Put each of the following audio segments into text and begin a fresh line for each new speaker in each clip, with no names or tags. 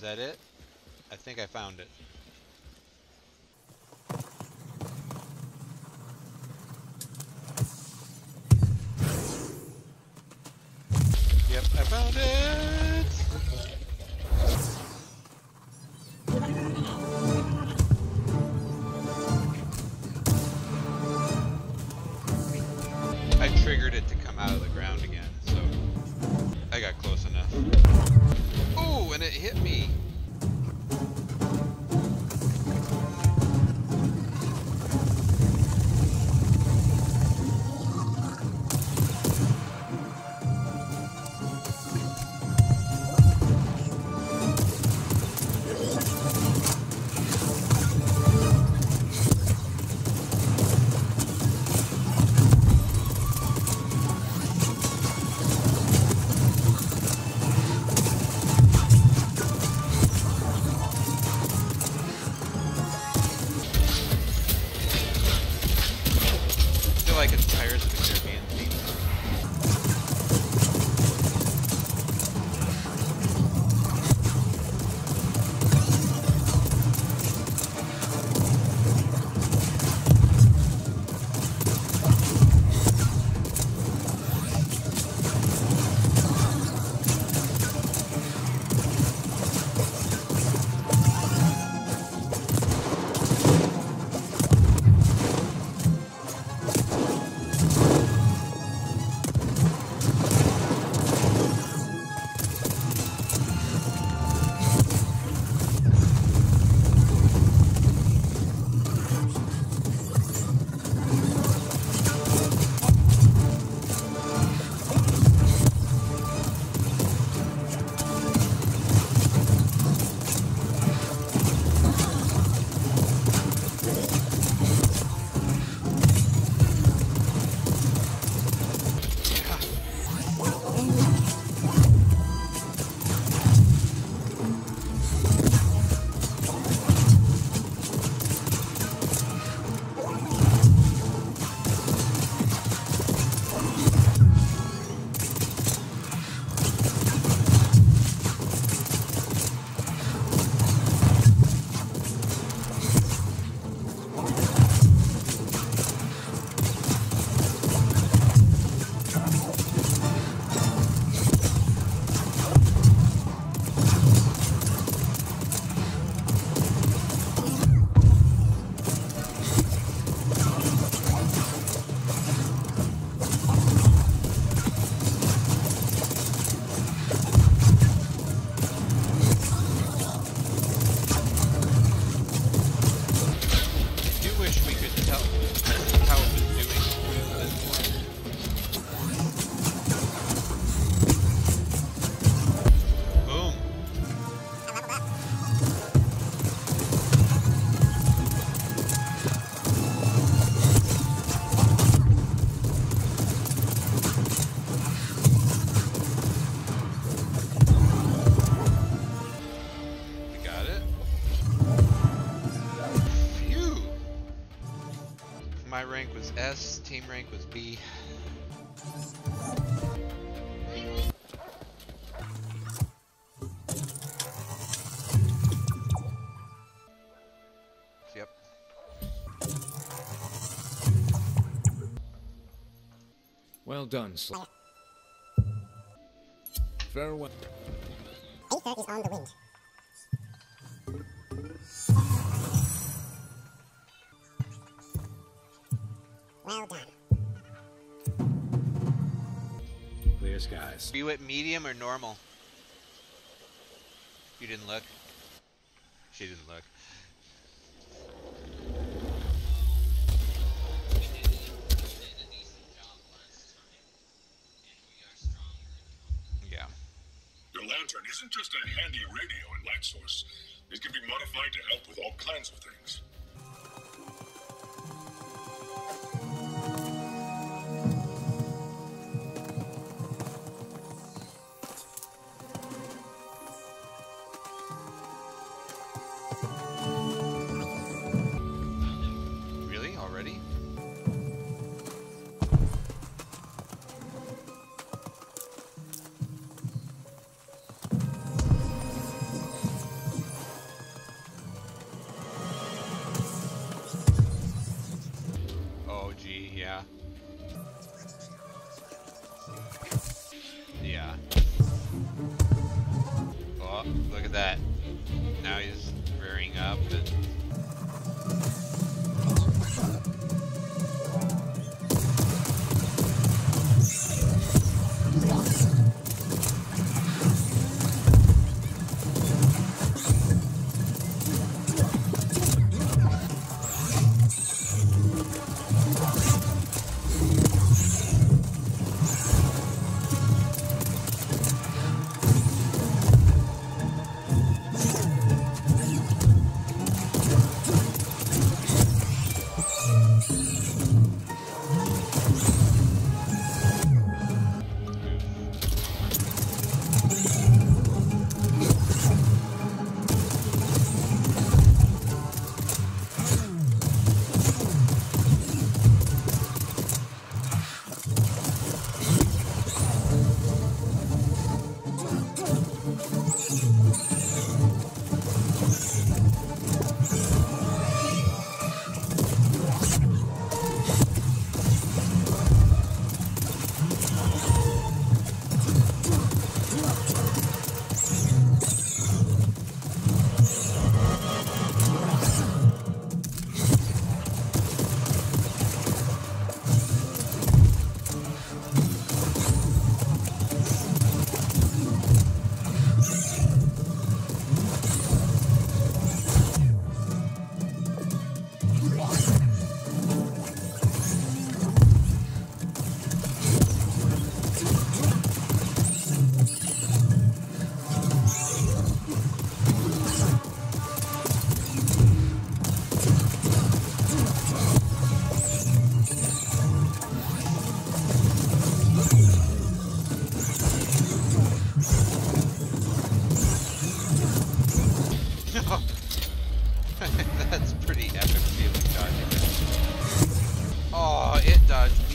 Is that it? I think I found it. S, team rank was B. Yep.
Well done, Sl- Farewell.
Aether is on the wind. Well done.
Clear skies.
Were you at medium or normal? You didn't look. She didn't look. Yeah.
Your lantern isn't just a handy radio and light source. It can be modified to help with all kinds of things.
Yeah. Oh, look at that. Now he's rearing up That's pretty epic feeling dodging. Oh, it dodged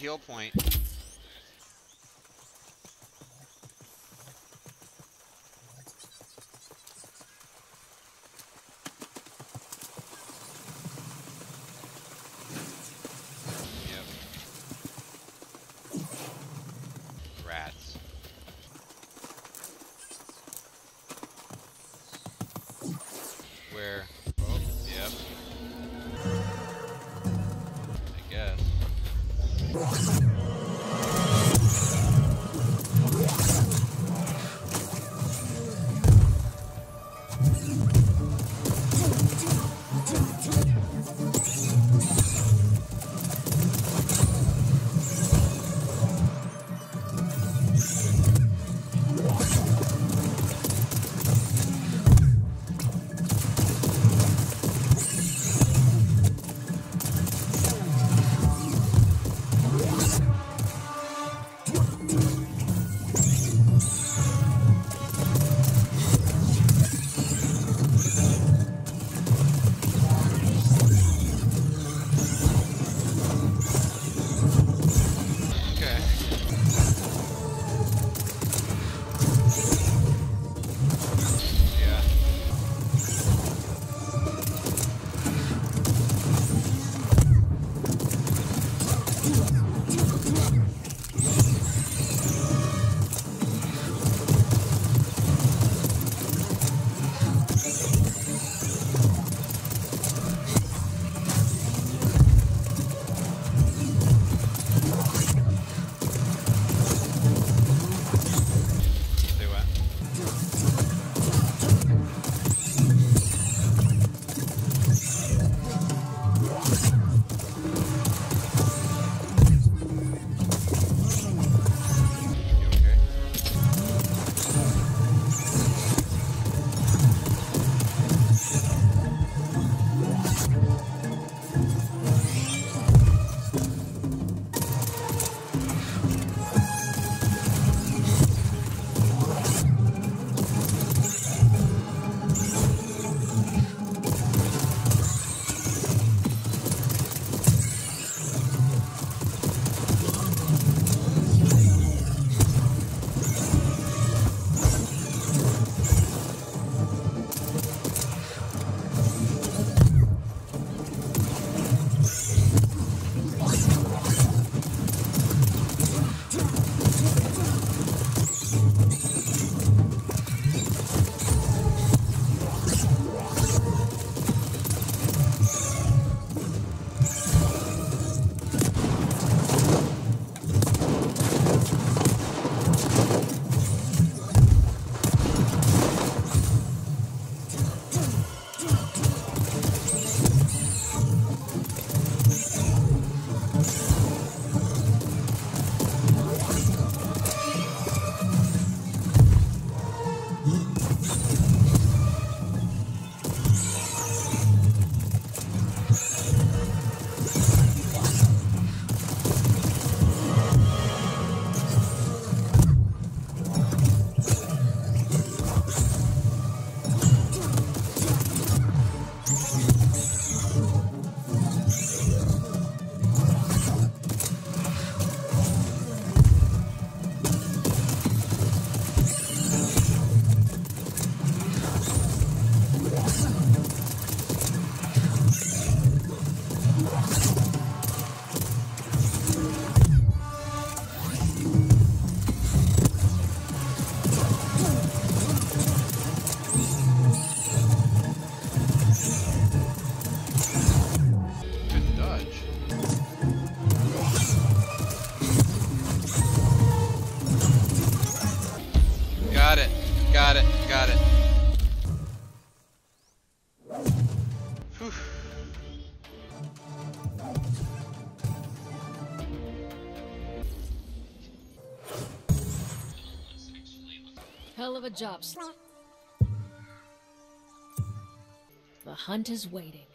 heal point.
Hell of a job. The hunt is waiting.